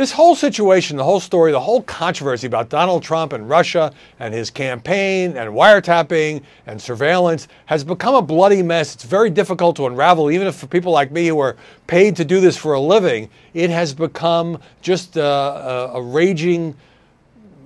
This whole situation, the whole story, the whole controversy about Donald Trump and Russia and his campaign and wiretapping and surveillance has become a bloody mess. It's very difficult to unravel, even if for people like me who are paid to do this for a living, it has become just a, a, a raging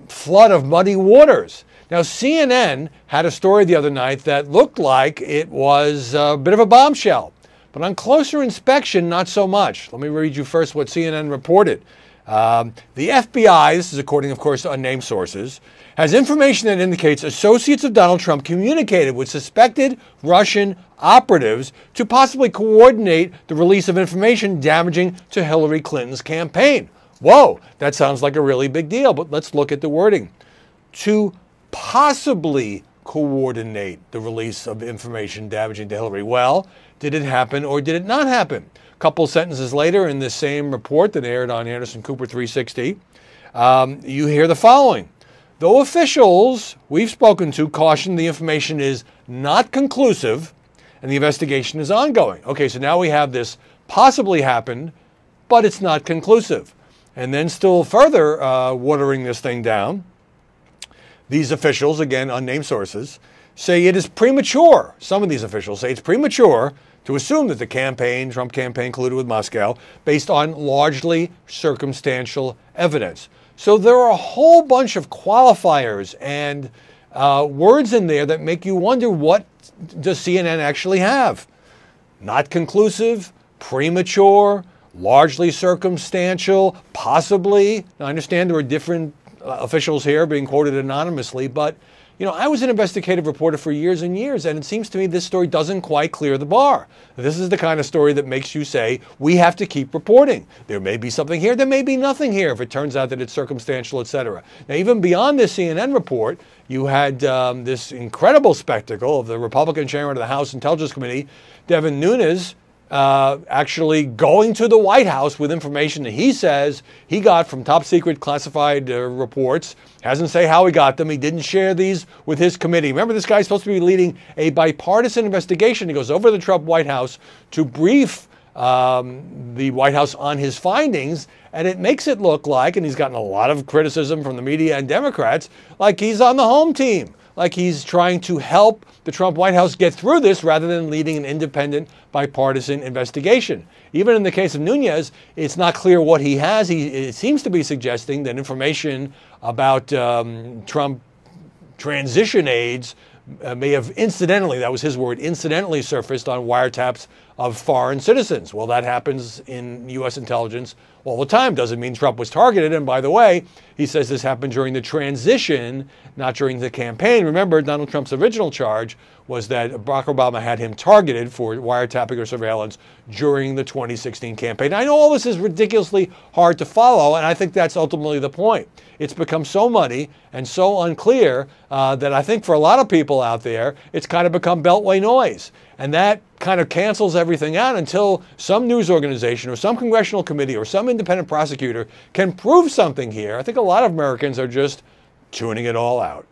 flood of muddy waters. Now, CNN had a story the other night that looked like it was a bit of a bombshell, but on closer inspection, not so much. Let me read you first what CNN reported. Um, the FBI, this is according, of course, to unnamed sources, has information that indicates associates of Donald Trump communicated with suspected Russian operatives to possibly coordinate the release of information damaging to Hillary Clinton's campaign. Whoa, that sounds like a really big deal, but let's look at the wording. To possibly coordinate the release of information damaging to Hillary. Well, did it happen or did it not happen? A couple sentences later in this same report that aired on Anderson Cooper 360, um, you hear the following. Though officials we've spoken to caution the information is not conclusive and the investigation is ongoing. Okay, so now we have this possibly happened, but it's not conclusive. And then, still further uh, watering this thing down, these officials, again, unnamed sources, say it is premature. Some of these officials say it's premature to assume that the campaign, Trump campaign, colluded with Moscow based on largely circumstantial evidence. So there are a whole bunch of qualifiers and uh, words in there that make you wonder what does CNN actually have? Not conclusive, premature, largely circumstantial, possibly. Now, I understand there are different uh, officials here being quoted anonymously, but you know, I was an investigative reporter for years and years, and it seems to me this story doesn't quite clear the bar. This is the kind of story that makes you say, we have to keep reporting. There may be something here, there may be nothing here if it turns out that it's circumstantial, et cetera. Now, even beyond this CNN report, you had um, this incredible spectacle of the Republican chairman of the House Intelligence Committee, Devin Nunes, uh, actually going to the White House with information that he says he got from top secret classified uh, reports. Hasn't say how he got them. He didn't share these with his committee. Remember, this guy's supposed to be leading a bipartisan investigation. He goes over to the Trump White House to brief um, the White House on his findings, and it makes it look like, and he's gotten a lot of criticism from the media and Democrats, like he's on the home team like he's trying to help the Trump White House get through this rather than leading an independent bipartisan investigation. Even in the case of Nunes, it's not clear what he has. He seems to be suggesting that information about um, Trump transition aides uh, may have incidentally, that was his word, incidentally surfaced on wiretaps of foreign citizens. Well, that happens in U.S. intelligence all the time. Doesn't mean Trump was targeted. And by the way, he says this happened during the transition, not during the campaign. Remember, Donald Trump's original charge was that Barack Obama had him targeted for wiretapping or surveillance during the 2016 campaign. I know all this is ridiculously hard to follow, and I think that's ultimately the point. It's become so muddy and so unclear uh, that I think for a lot of people out there, it's kind of become beltway noise. And that kind of cancels everything out until some news organization or some congressional committee or some independent prosecutor can prove something here. I think a lot of Americans are just tuning it all out.